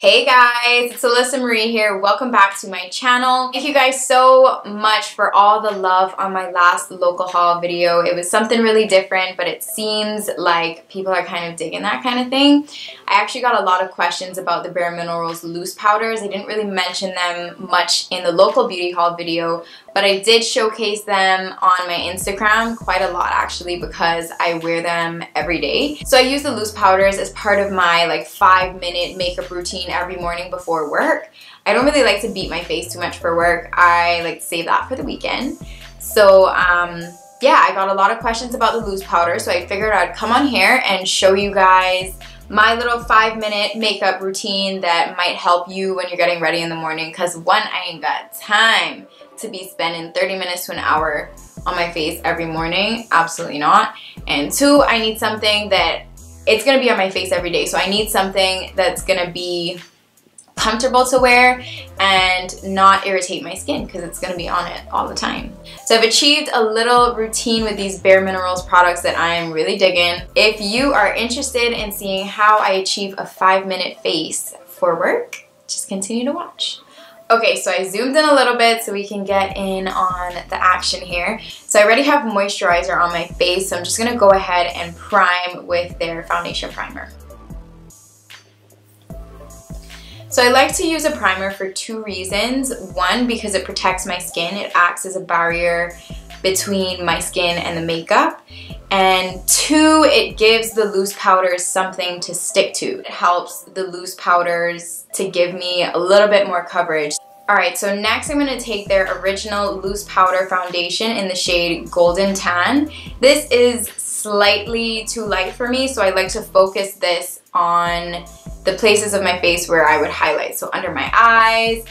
Hey guys, it's Alyssa Marie here. Welcome back to my channel. Thank you guys so much for all the love on my last local haul video. It was something really different, but it seems like people are kind of digging that kind of thing. I actually got a lot of questions about the Bare Minerals loose powders. I didn't really mention them much in the local beauty haul video, but I did showcase them on my Instagram quite a lot actually because I wear them every day. So I use the loose powders as part of my like five minute makeup routine every morning before work. I don't really like to beat my face too much for work. I like to save that for the weekend. So um, yeah, I got a lot of questions about the loose powder so I figured I'd come on here and show you guys my little five minute makeup routine that might help you when you're getting ready in the morning because one, I ain't got time to be spending 30 minutes to an hour on my face every morning. Absolutely not. And two, I need something that it's gonna be on my face every day. So I need something that's gonna be comfortable to wear and not irritate my skin because it's going to be on it all the time. So I've achieved a little routine with these Bare Minerals products that I am really digging. If you are interested in seeing how I achieve a five minute face for work, just continue to watch. Okay, so I zoomed in a little bit so we can get in on the action here. So I already have moisturizer on my face, so I'm just gonna go ahead and prime with their foundation primer. So I like to use a primer for two reasons. One, because it protects my skin. It acts as a barrier between my skin and the makeup. And two, it gives the loose powders something to stick to. It helps the loose powders to give me a little bit more coverage. Alright, so next I'm going to take their original loose powder foundation in the shade Golden Tan. This is slightly too light for me, so I like to focus this on the places of my face where I would highlight. So under my eyes,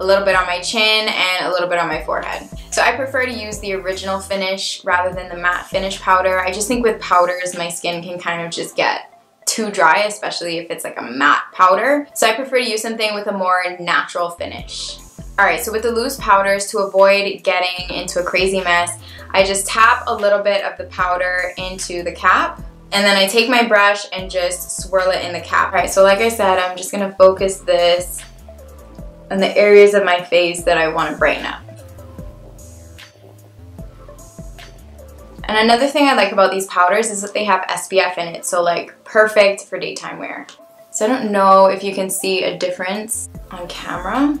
a little bit on my chin, and a little bit on my forehead. So I prefer to use the original finish rather than the matte finish powder. I just think with powders, my skin can kind of just get too dry, especially if it's like a matte powder. So I prefer to use something with a more natural finish. Alright, so with the loose powders, to avoid getting into a crazy mess, I just tap a little bit of the powder into the cap and then I take my brush and just swirl it in the cap. Alright, so like I said, I'm just to focus this on the areas of my face that I want to brighten up. And another thing I like about these powders is that they have SPF in it, so like perfect for daytime wear. So I don't know if you can see a difference on camera,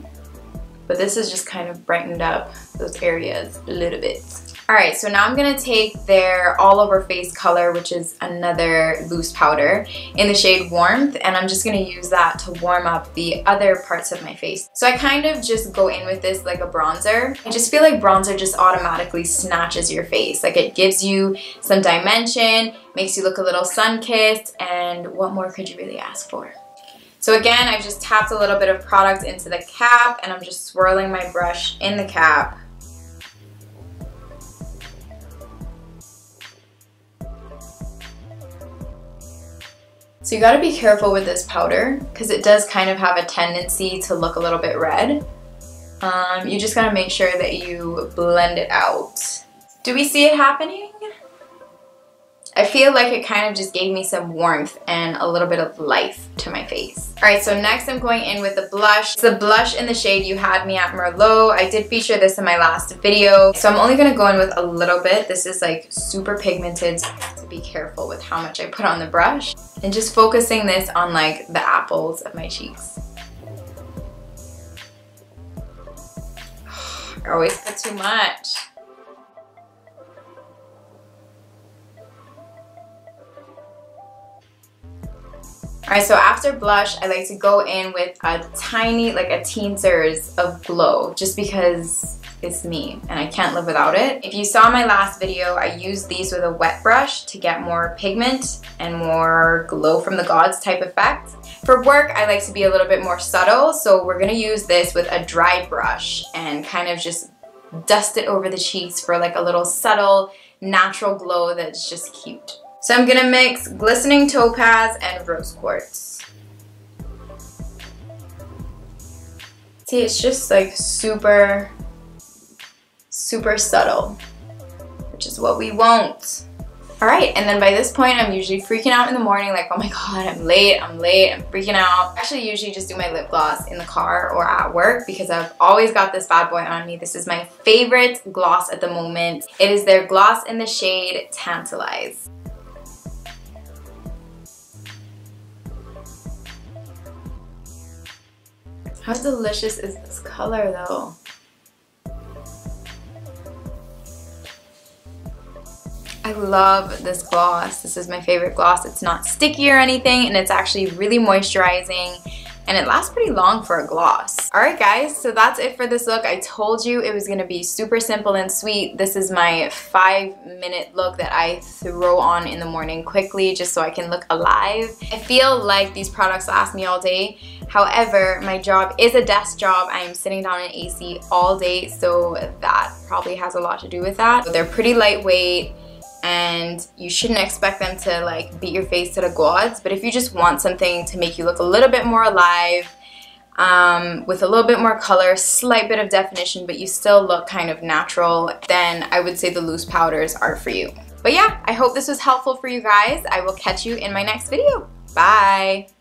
but this is just kind of brightened up those areas a little bit. Alright, so now I'm to take their all over face color, which is another loose powder, in the shade Warmth, and I'm just to use that to warm up the other parts of my face. So I kind of just go in with this like a bronzer. I just feel like bronzer just automatically snatches your face. Like it gives you some dimension, makes you look a little sun-kissed, and what more could you really ask for? So again, I've just tapped a little bit of product into the cap and I'm just swirling my brush in the cap. So you gotta be careful with this powder because it does kind of have a tendency to look a little bit red. Um, you just gotta make sure that you blend it out. Do we see it happening? I feel like it kind of just gave me some warmth and a little bit of life to my face. Alright, so next I'm going in with the blush. It's the blush in the shade You Had Me at Merlot. I did feature this in my last video, so I'm only going to go in with a little bit. This is like super pigmented, so I have to be careful with how much I put on the brush. And just focusing this on like the apples of my cheeks. I always put too much. Alright, so after blush, I like to go in with a tiny, like a teensers of glow, just because it's me and I can't live without it. If you saw my last video, I used these with a wet brush to get more pigment and more glow from the gods type effect. For work, I like to be a little bit more subtle, so we're gonna use this with a dry brush and kind of just dust it over the cheeks for like a little subtle, natural glow that's just cute. So I'm to mix glistening topaz and rose quartz. See, it's just like super, super subtle, which is what we want. Alright, and then by this point I'm usually freaking out in the morning like, oh my god, I'm late, I'm late, I'm freaking out. I actually usually just do my lip gloss in the car or at work because I've always got this bad boy on me. This is my favorite gloss at the moment. It is their gloss in the shade Tantalize. How delicious is this color though? I love this gloss. This is my favorite gloss. It's not sticky or anything and it's actually really moisturizing and it lasts pretty long for a gloss. Alright guys, so that's it for this look. I told you it was going to be super simple and sweet. This is my five minute look that I throw on in the morning quickly just so I can look alive. I feel like these products last me all day. However, my job is a desk job. I am sitting down in AC all day so that probably has a lot to do with that. They're pretty lightweight and you shouldn't expect them to like beat your face to the gods but if you just want something to make you look a little bit more alive um, with a little bit more color, slight bit of definition, but you still look kind of natural, then I would say the loose powders are for you. But yeah, I hope this was helpful for you guys. I will catch you in my next video. Bye!